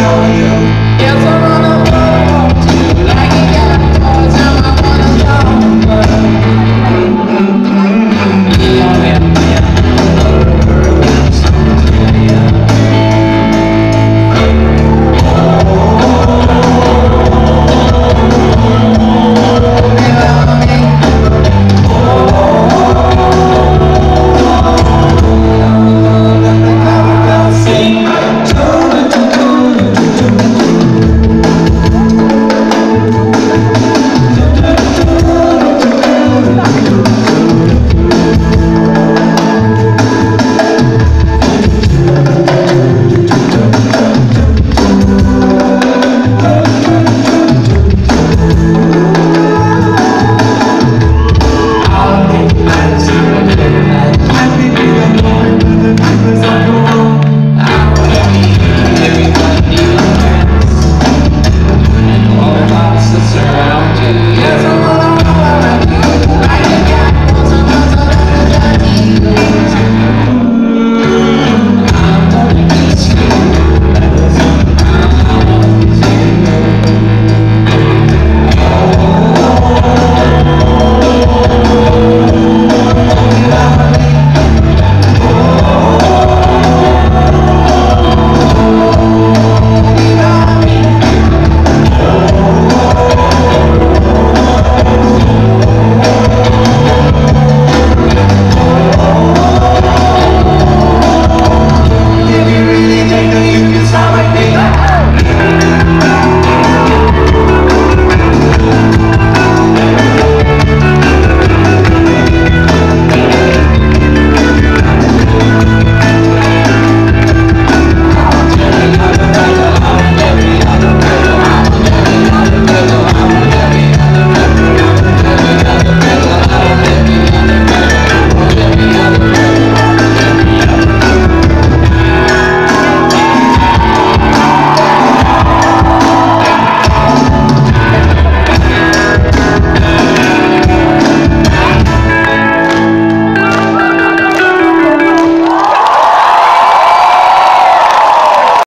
tell you. Yes,